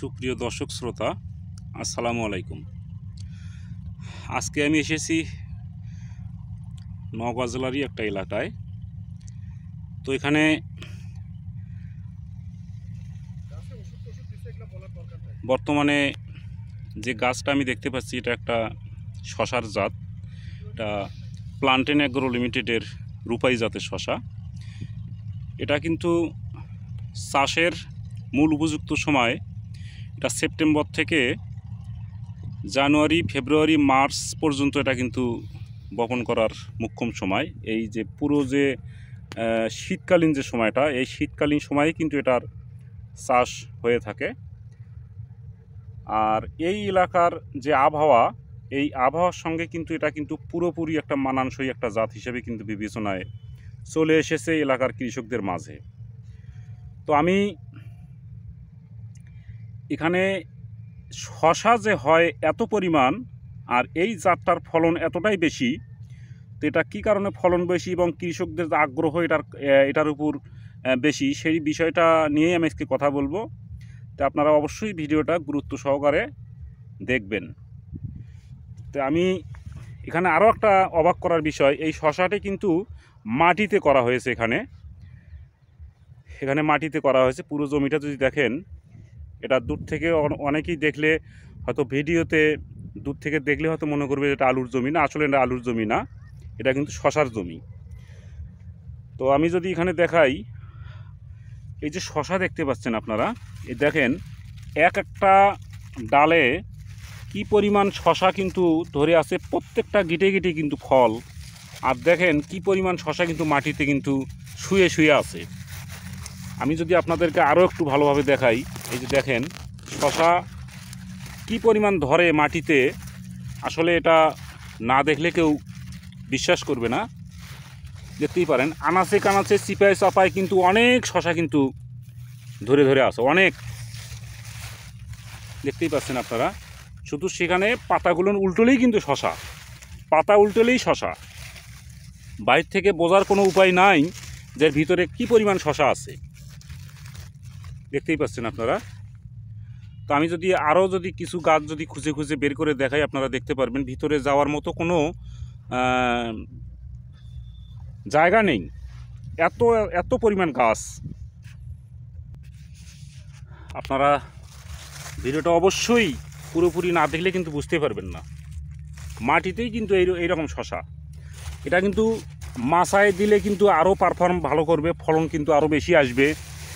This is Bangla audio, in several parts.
সুপ্রিয় দর্শক শ্রোতা, আসসালামু আলাইকুম। আজকে আমি এসেছি নওগাঁ জেলারই একটা এলাকায়। তো এখানে বর্তমানে যে গাছটা আমি দেখতে পাচ্ছি, এটা একটা শশার জাত। এটা প্লান্টেন অ্যাগ্রো লিমিটেডের রূপাই জাতের শশা। এটা কিন্তু চাষের মূল উপযুক্ত সময় এটা সেপ্টেম্বর থেকে জানুয়ারি, ফেব্রুয়ারি, মার্চ পর্যন্ত এটা কিন্তু বপন করার মোক্ষম সময়। এই যে পুরো যে শীতকালীন যে সময়টা, এই শীতকালীন সময়ে কিন্তু এটার চাষ হয়ে থাকে। আর এই এলাকার যে আবহাওয়া, এই আবহাওয়ার সঙ্গে কিন্তু এটা কিন্তু পুরোপুরি একটা মানানসই একটা জাত হিসেবে কিন্তু বিবেচনায় চলে এসেছে এলাকার কৃষকদের মাঝে। তো আমি এখানে শশা যে হয় এত পরিমাণ আর এই জাতটার ফলন এতটাই বেশি, তো এটা কী কারণে ফলন বেশি এবং কৃষকদের আগ্রহ এটার এটার উপর বেশি, সেই বিষয়টা নিয়েই আমি আজকে কথা বলব। তো আপনারা অবশ্যই ভিডিওটা গুরুত্ব সহকারে দেখবেন। তো আমি এখানে আরও একটা অবাক করার বিষয়, এই শশাটি কিন্তু মাটিতে করা হয়েছে এখানে। এখানে মাটিতে করা হয়েছে, পুরো জমিটা যদি দেখেন এটা দূর থেকে অনেকেই দেখলে হয়তো ভিডিওতে দূর থেকে দেখলে হয়তো মনে করবে এটা আলুর জমি না, আসলে এটা আলুর জমি না, এটা কিন্তু শশার জমি। তো আমি যদি এখানে দেখাই, এই যে শশা দেখতে পাচ্ছেন আপনারা, এই দেখেন, এক একটা ডালে কি পরিমাণ শশা কিন্তু ধরে আছে, প্রত্যেকটা গিটে গিটে কিন্তু ফল। আর দেখেন কি পরিমাণ শশা কিন্তু মাটিতে কিন্তু শুয়ে শুয়ে আছে। আমি যদি আপনাদেরকে আরও একটু ভালোভাবে দেখাই, এই যে দেখেন, শশা কি পরিমাণ ধরে মাটিতে, আসলে এটা না দেখলে কেউ বিশ্বাস করবে না। দেখতেই পারেন, আনাচে কানাচে চিপায় চাপায় কিন্তু অনেক শশা কিন্তু ধরে ধরে আছে, অনেক। দেখতেই পাচ্ছেন আপনারা, শুধু সেখানে পাতাগুলো উল্টোলেই কিন্তু শশা, পাতা উল্টোলেই শশা। বাইর থেকে বোঝার কোনো উপায় নাই যে ভিতরে কি পরিমাণ শশা আছে। দেখতেই পাচ্ছেন আপনারা। তো আমি যদি আরও যদি কিছু গাছ যদি খুঁজে খুঁজে বের করে দেখাই, আপনারা দেখতে পারবেন, ভিতরে যাওয়ার মতো কোনো জায়গা নেই। এত এত পরিমাণ গাছ। আপনারা ভিডিওটা অবশ্যই পুরোপুরি না দেখলে কিন্তু বুঝতে পারবেন না। মাটিতেই কিন্তু এই, এইরকম শশা। এটা কিন্তু মাসায় দিলে কিন্তু আরও পারফর্ম ভালো করবে, ফলন কিন্তু আরও বেশি আসবে।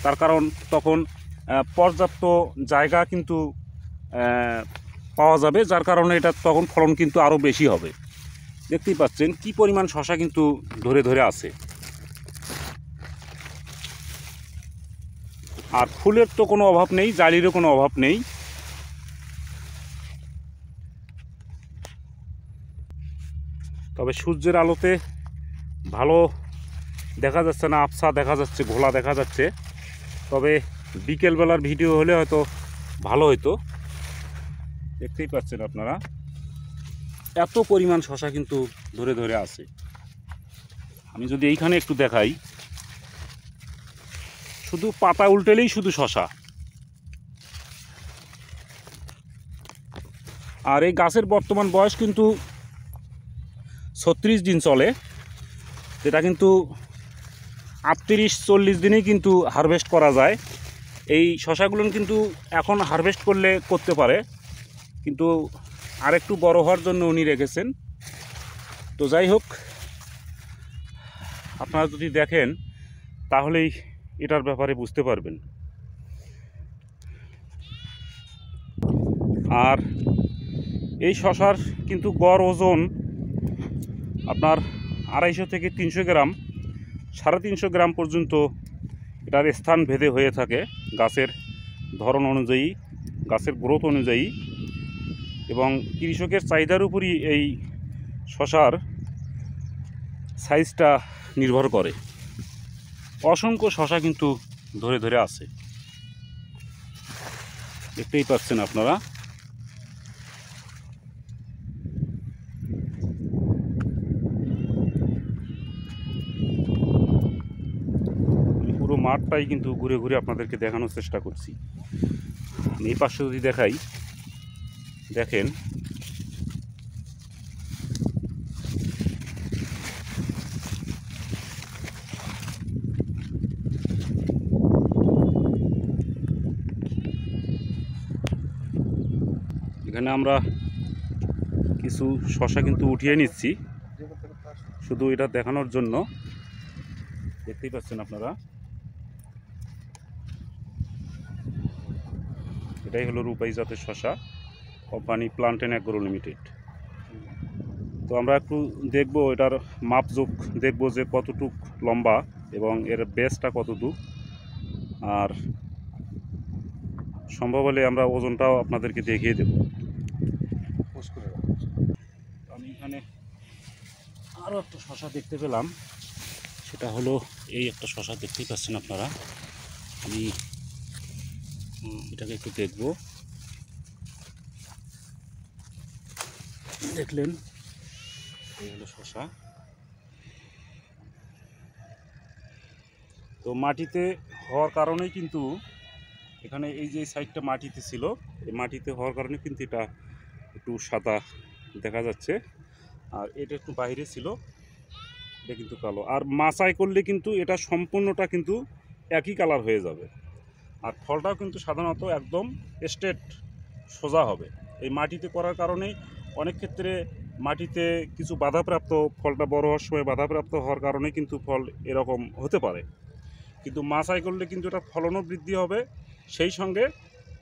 তার কারণ তখন পর্যাপ্ত জায়গা কিন্তু পাওয়া যাবে, যার কারণে এটা তখন ফলন কিন্তু আরও বেশি হবে। দেখতেই পাচ্ছেন কি পরিমাণ শশা কিন্তু ধরে ধরে আছে। আর ফুলের তো কোনো অভাব নেই, জালিরও কোনো অভাব নেই। তবে সূর্যের আলোতে ভালো দেখা যাচ্ছে না আবসা দেখা যাচ্ছে, ঘোলা দেখা যাচ্ছে। তবে বিকেলবেলার ভিডিও হলে হয়তো ভালো হতো দেখতেই পাচ্ছেন আপনারা। এত পরিমাণ শশা কিন্তু ধরে ধরে আছে। আমি যদি এইখানে একটু দেখাই, শুধু পাতা উল্টেলেই শুধু শশা। আর এই গাছের বর্তমান বয়স কিন্তু ছত্রিশ দিন চলে। এটা কিন্তু আটত্রিশ, চল্লিশ দিনেই কিন্তু হারভেস্ট করা যায়। এই শশাগুলো কিন্তু এখন হারভেস্ট করলে করতে পারে, কিন্তু আরেকটু বড় হওয়ার জন্য উনি রেখেছেন। তো যাই হোক, আপনারা যদি দেখেন, তাহলেই এটার ব্যাপারে বুঝতে পারবেন। আর এই শশার কিন্তু গড় ওজন আপনার আড়াইশো থেকে তিনশো গ্রাম। সাড়ে তিনশো গ্রাম পর্যন্ত এটার স্থান ভেদে হয়ে থাকে গাছের ধরন অনুযায়ী, গাছের গ্রোথ অনুযায়ী এবং কৃষকের চাহিদার উপরই এই শশার সাইজটা নির্ভর করে। অসংখ্য শশা কিন্তু ধরে ধরে আছে। দেখতেই পাচ্ছেন আপনারা। মাঠটাই কিন্তু ঘুরে ঘুরে আপনাদেরকে দেখানোর চেষ্টা করছি। এই পাশে যদি দেখাই, দেখেন। এখানে আমরা কিছু শশা কিন্তু উঠিয়ে নিচ্ছি। শুধু এটা দেখানোর জন্য। দেখতেই পাচ্ছেন আপনারা। এটাই হলো রূপাই জাতের শশা কোম্পানি প্লান্টেন অ্যাগ্রো লিমিটেড। তো আমরা একটু দেখব, এটার মাপজোক দেখব যে কতটুক লম্বা এবং এর বেসটা কতটুক আর সম্ভব হলে আমরা ওজনটাও আপনাদেরকে দেখিয়ে দেব। আমি এখানে আরও একটা শশা দেখতে পেলাম। সেটা হলো এই একটা শশা দেখতেই পাচ্ছেন আপনারা। আমি এটাকে একটু দেখব। দেখলেন, এই হলো শশা। তো মাটিতে হওয়ার কারণেই কিন্তু এখানে এই যে সাইডটা মাটিতে ছিল, এই মাটিতে হওয়ার কারণে কিন্তু এটা একটু সাদা দেখা যাচ্ছে। আর এটা একটু বাইরে ছিল, এটা কিন্তু কালো। আর মাচাই করলে কিন্তু এটা সম্পূর্ণটা কিন্তু একই কালার হয়ে যাবে। আর ফলটাও কিন্তু সাধারণত একদম স্ট্রেট সোজা হবে। এই মাটিতে করার কারণেই অনেক ক্ষেত্রে মাটিতে কিছু বাধাপ্রাপ্ত ফলটা বড় হওয়ার সময় বাধাপ্রাপ্ত হওয়ার কারণে কিন্তু ফল এরকম হতে পারে। কিন্তু মাচাই করলে কিন্তু এটা ফলনও বৃদ্ধি হবে সেই সঙ্গে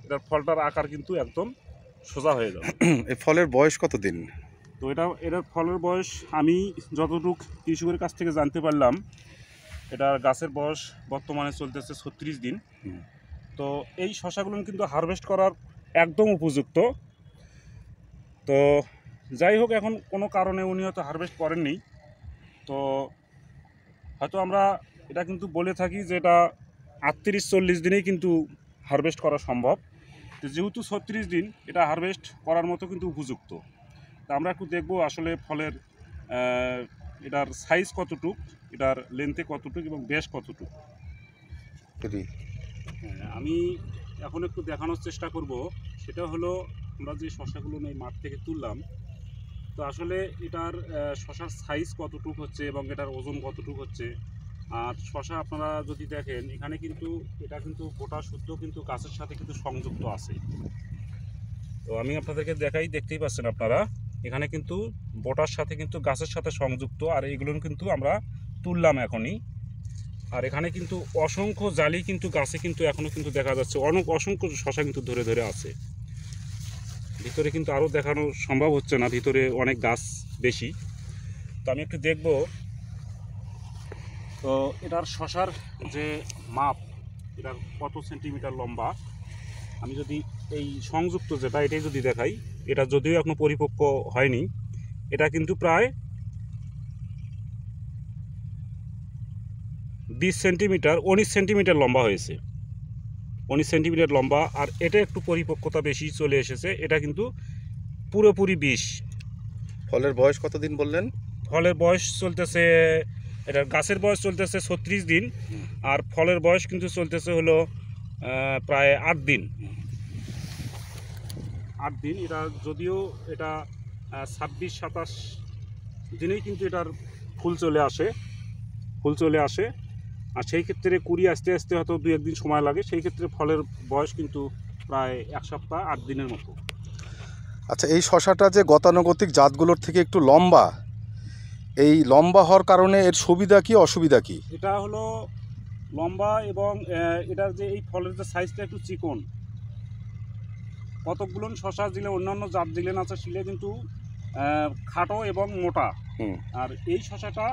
এটার ফলটার আকার কিন্তু একদম সোজা হয়ে যাবে। এই ফলের বয়স কত দিন তো এটা এটার ফলের বয়স আমি যতটুক কৃষকের কাছ থেকে জানতে পারলাম এটার গাছের বয়স বর্তমানে চলতেছে ছত্রিশ দিন। তো এই শশাগুলো কিন্তু হারভেস্ট করার একদম উপযুক্ত। তো যাই হোক, এখন কোনো কারণে উনি হয়তো হারভেস্ট করেননি। তো হয়তো আমরা এটা কিন্তু বলে থাকি যে এটা আটত্রিশ চল্লিশ দিনেই কিন্তু হারভেস্ট করা সম্ভব। তো যেহেতু ছত্রিশ দিন, এটা হারভেস্ট করার মতো কিন্তু উপযুক্ত। তা আমরা একটু দেখব আসলে ফলের এটার সাইজ কতটুক, এটার লেন্থে কতটুক এবং বেশ কতটুক। আমি এখন একটু দেখানোর চেষ্টা করব। সেটা হলো, আমরা যে শশাগুলো এই মাঠ থেকে তুললাম, তো আসলে এটার শশার সাইজ কতটুক হচ্ছে এবং এটার ওজন কতটুক হচ্ছে? আর শশা আপনারা যদি দেখেন, এখানে কিন্তু, এটা কিন্তু গোটা শুদ্ধ কিন্তু গাছের সাথে কিন্তু সংযুক্ত আছে। তো আমি আপনাদেরকে দেখাই, দেখতেই পাচ্ছেন আপনারা, এখানে কিন্তু বোটার সাথে কিন্তু গাছের সাথে সংযুক্ত, আর এইগুলো কিন্তু আমরা তুললাম এখনই। আর এখানে কিন্তু অসংখ্য জালি কিন্তু গাছে কিন্তু এখনও কিন্তু দেখা যাচ্ছে। অনেক অসংখ্য শশা কিন্তু ধরে ধরে আছে। ভিতরে কিন্তু আরও দেখানো সম্ভব হচ্ছে না, ভিতরে অনেক গাছ বেশি। তো আমি একটু দেখব। তো এটার শশার যে মাপ, এটার কত সেন্টিমিটার লম্বা? আমি যদি এই সংযুক্ত যেটা, এটাই যদি দেখাই, এটা যদিও এখনও পরিপক্ক হয়নি, এটা কিন্তু প্রায় বিশ সেন্টিমিটার উনিশ সেন্টিমিটার লম্বা হয়েছে। উনিশ সেন্টিমিটার লম্বা আর এটা একটু পরিপক্কতা বেশি চলে এসেছে। এটা কিন্তু পুরোপুরি বিষ। ফলের বয়স কতদিন বললেন? ফলের বয়স চলতেছে এটা গাছের বয়স চলতেছে ছত্রিশ দিন আর ফলের বয়স কিন্তু চলতেছে হলো প্রায় আট দিন। আট দিন এটা যদিও এটা ছাব্বিশ সাতাশ দিনেই কিন্তু এটার ফুল চলে আসে। ফুল চলে আসে। আর সেই ক্ষেত্রে কুড়ি আসতে আসতে হয়তো দু একদিন সময় লাগে সেই ক্ষেত্রে ফলের বয়স কিন্তু প্রায় এক সপ্তাহ আট দিনের মতো। আচ্ছা এই শশাটা যে গতানুগতিক জাতগুলোর থেকে একটু লম্বা এই লম্বা হওয়ার কারণে এর সুবিধা কি অসুবিধা কি? এটা হলো লম্বা এবং এটার যে এই ফলের যে সাইজটা একটু চিকন। কতকগুলো শশা দিলে অন্যান্য জাত দিলেন আছে শিলে কিন্তু খাটো এবং মোটা। আর এই শশাটা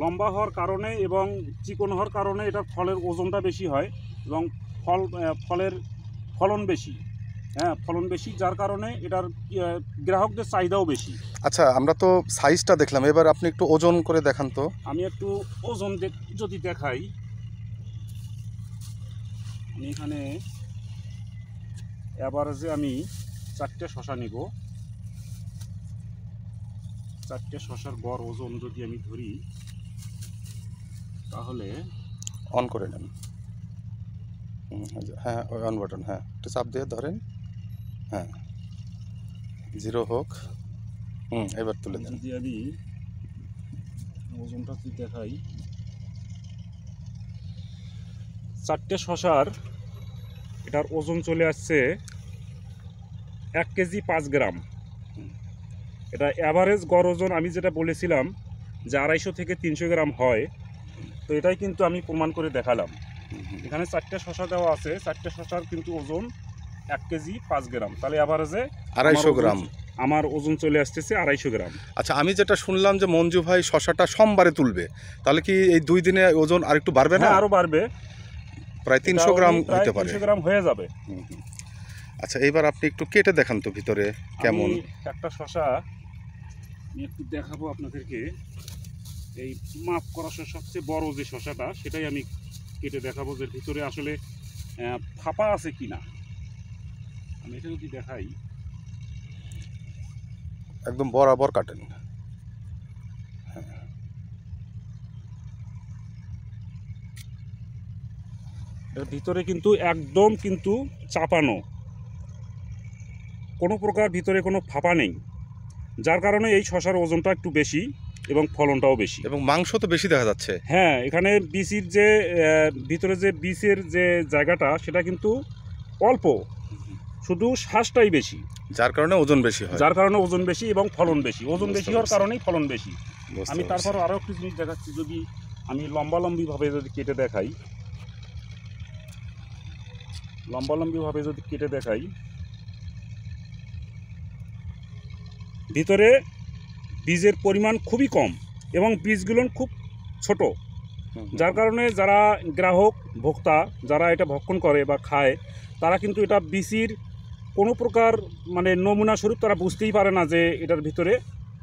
লম্বা হওয়ার কারণে এবং চিকন হওয়ার কারণে এটার ফলের ওজনটা বেশি হয় এবং ফল ফলের ফলন বেশি। হ্যাঁ ফলন বেশি যার কারণে এটার গ্রাহকদের চাহিদাও বেশি। আচ্ছা আমরা তো সাইজটা দেখলাম এবার আপনি একটু ওজন করে দেখান তো। আমি একটু ওজন যদি দেখাই। আমি এখানে অ্যাভারেজে আমি চারটে শশা নিব। চারটে শশার গড় ওজন যদি আমি ধরি তাহলে অন করে নেন। হ্যাঁ অন বাটন হ্যাঁ একটু চাপ দিয়ে ধরেন হ্যাঁ জিরো হোক হুম এবার তুলে দেন। যদি আমি ওজনটা যদি দেখাই চারটে শশার এটার ওজন চলে আসছে এক কেজি পাঁচ গ্রাম। এটা অ্যাভারেজ গড় ওজন আমি যেটা বলেছিলাম যে আড়াইশো থেকে তিনশো গ্রাম হয়। তো এটাই কিন্তু আমি প্রমাণ করে দেখালাম। এখানে চারটে শশা দেওয়া আছে চারটে শশার কিন্তু ওজন এক কেজি পাঁচ গ্রাম। তাহলে অ্যাভারেজে আড়াইশো গ্রাম। আমার ওজন চলে আসতেছে আড়াইশো গ্রাম। আচ্ছা আমি যেটা শুনলাম যে মঞ্জু ভাই শশাটা সোমবারে তুলবে তাহলে কি এই দুই দিনে ওজন আর একটু বাড়বে না? হ্যাঁ আরও বাড়বে। প্রায় তিনশো গ্রাম হতে পারে। 300 গ্রাম হয়ে যাবে। আচ্ছা এইবার আপনি একটু কেটে দেখান তো ভিতরে কেমন। একটা শশা আমি একটু দেখাবো আপনাদেরকে। এই মাপ করা সবচেয়ে বড় যে শশাটা সেটাই আমি কেটে দেখাবো যে ভিতরে আসলে ফাঁপা আছে কি না আমি এটা যদি দেখাই। একদম বরাবর কাটেন। এর ভিতরে কিন্তু একদম কিন্তু চাপানো। কোনো প্রকার ভিতরে কোনো ফাঁপা নেই। যার কারণে এই শশার ওজনটা একটু বেশি। এবং ফলনটাও বেশি। এবং মাংস তো বেশি দেখা যাচ্ছে। হ্যাঁ এখানে বিসির যে ভিতরে যে বিসের যে জায়গাটা সেটা কিন্তু অল্প। শুধু শ্বাসটাই বেশি। যার কারণে ওজন বেশি হয়। যার কারণে ওজন বেশি এবং ফলন বেশি। ওজন বেশি হওয়ার কারণেই ফলন বেশি। আমি। তারপর আরও একটু জিনিস দেখাচ্ছি। যদি আমি লম্বালম্বিভাবে যদি কেটে দেখাই লম্বালম্বিভাবে যদি কেটে দেখাই ভিতরে বীজের পরিমাণ খুবই কম এবং বীজগুলো খুব ছোট। যার কারণে যারা গ্রাহক ভোক্তা যারা এটা ভক্ষণ করে বা খায় তারা কিন্তু এটা বিসির কোনো প্রকার মানে নমুনা স্বরূপ তারা বুঝতেই পারে না যে এটার ভিতরে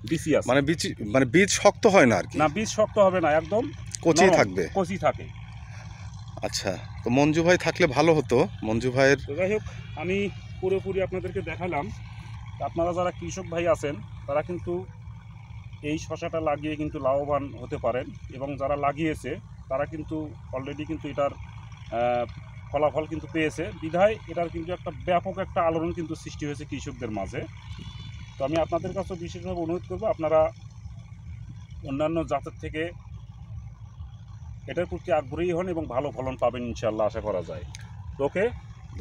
বিসি আছে। মানে বীজ মানে বীজ শক্ত হয় না আর কি? না বীজ শক্ত হবে না একদম কচি থাকবে। কচি থাকে। আচ্ছা তো মঞ্জু ভাই থাকলে ভালো হতো। মঞ্জু ভাইয়ের যাই হোক আমি পুরোপুরি আপনাদেরকে দেখালাম। আপনারা যারা কৃষক ভাই আছেন তারা কিন্তু এই শশাটা লাগিয়ে কিন্তু লাভবান হতে পারেন এবং যারা লাগিয়েছে তারা কিন্তু অলরেডি কিন্তু এটার ফলাফল কিন্তু পেয়েছে। বিধায় এটার কিন্তু একটা ব্যাপক একটা আলোড়ন কিন্তু সৃষ্টি হয়েছে কৃষকদের মাঝে। তো আমি আপনাদের কাছেও বিশেষভাবে অনুরোধ করব আপনারা অন্যান্য জাতের থেকে এটার প্রতি আগ্রহী হন এবং ভালো ফলন পাবেন ইনশাল্লাহ আশা করা যায়। ওকে?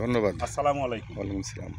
ধন্যবাদ। আসসালামু আলাইকুম। ওয়ালাইকুম আসসালাম।